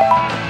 What?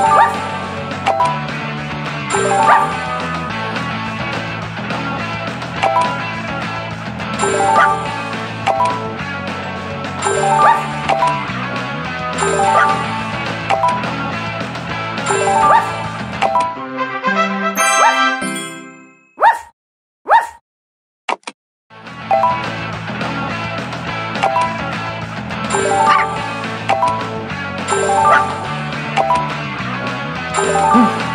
woof! woof woof Hmm.